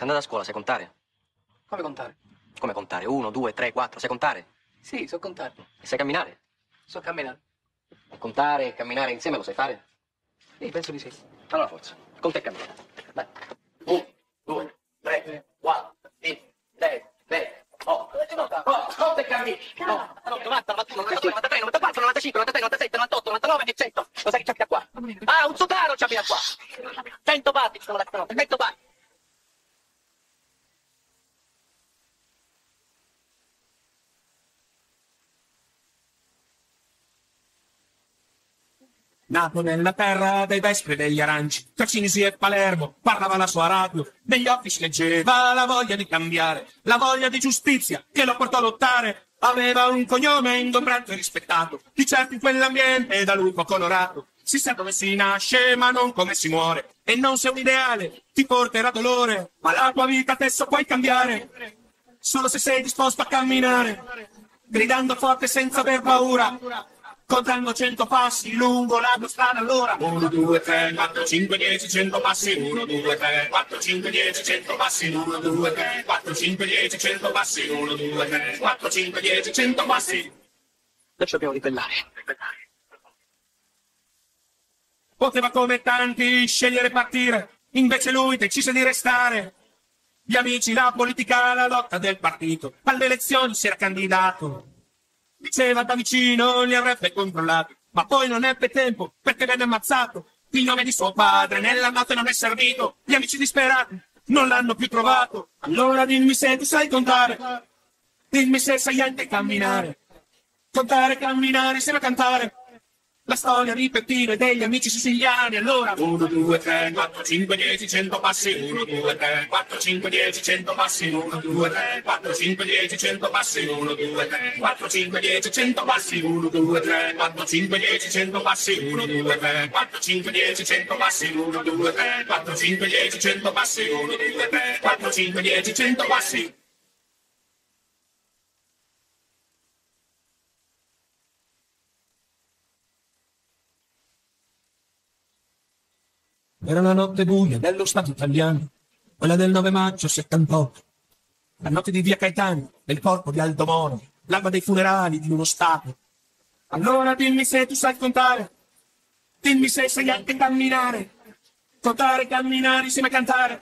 Sei andata a scuola, sai contare? Come contare? Come contare? Uno, due, tre, quattro, sai contare? Sì, so contare. E sai camminare? So camminare. E contare e camminare insieme lo sai fare? Sì, penso di sì. Allora forza, conta e cammina. Dai. Uno, due, tre, quattro, cinque, sei, otto, nove, conta e cammina. No, 90, 91, 92, 93, 94, 95, 96, 97, 98, 99 e 100. Lo sai che c'abita qua? Ah, un sotano c'abita qua. 100 batti ci sono da stanotte, 100 batti. Nato nella terra dei vespri e degli aranci, tra Cinisi e Palermo, parlava la sua radio, negli occhi si leggeva la voglia di cambiare, la voglia di giustizia che lo portò a lottare. Aveva un cognome ingombrato e rispettato, di certo in quell'ambiente da lui poco onorato. Si sa dove si nasce, ma non come si muore. E non se un ideale ti porterà dolore, ma la tua vita adesso puoi cambiare. Solo se sei disposto a camminare, gridando forte senza aver paura. Contando cento passi lungo la tua strada allora. 1, 2, 3, 4, 5, 10, 100 passi. 1, 2, 3, 4, 5, 10, 100 passi. 1, 2, 3, 4, 5, 10, 100 passi. 1, 2, 3, 4, 5, 10, 100 passi. Adesso dobbiamo ribellare. Poteva come tanti scegliere partire Invece lui decise di restare. Gli amici, la politica, la lotta del partito Alle elezioni si era candidato Diceva da vicino li avrebbe controllati, ma poi non ebbe tempo perché venne ammazzato. Il nome di suo padre nella notte non è servito, gli amici disperati non l'hanno più trovato. Allora dimmi se tu sai contare, dimmi se sai anche camminare. Contare, camminare, insieme a cantare. La storia di Peppino e degli amici siciliani, allora. 1, 2, 3, 4, 5, 10, 100 passi. 1, 2, 3, 4, 5, 10, 100 passi. 1, 2, 3, 4, 5, 10, 100 passi. 1, 2, 3, 4, 5, 10, 100 passi. 1, 2, 3, 4, 5, 10, 100 passi. 1, 2, 3, 4, 5, 10, 100 passi. 1, 2, 3, 4, 5, 10, 100 passi. 1, 2, 3, 4, 5, 10, 100 passi Era la notte buia dello Stato italiano, quella del 9 maggio 78. La notte di via Caetano, del corpo di Aldo Moro, l'alba dei funerali di uno Stato. Allora dimmi se tu sai contare, dimmi se sai anche camminare, contare, camminare, insieme a cantare.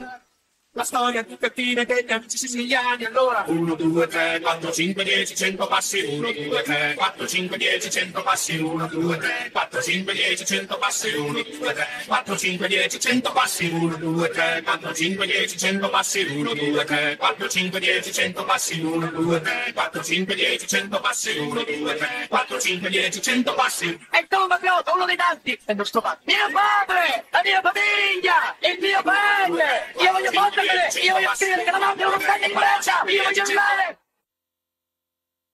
La storia di Peppino e degli amici siciliani, allora 1, 2, 3, 4, 5, 10, 100 passi 1, 2, 3, 4, 5, 10, 100 passi 1, 2, 3, 4, 5, 10, 100 passi 1, 2, 3, 4, 5, 10, 100 passi 1, 2, 3, 4, 5, 10, 100 passi 1, 2, 3, 4, 5, 10, 100 passi 1, 2, 3, 4, 5, 10, 100 passi 1, 2, 3, 4, 5, 10, 100 passi E tu, Mafiotto, uno dei tanti! È nostro padre! Mio padre! La mia famiglia! Il mio padre! Ti porta che io io scrivo che non ho più un fratello in Grecia, io voglio giurare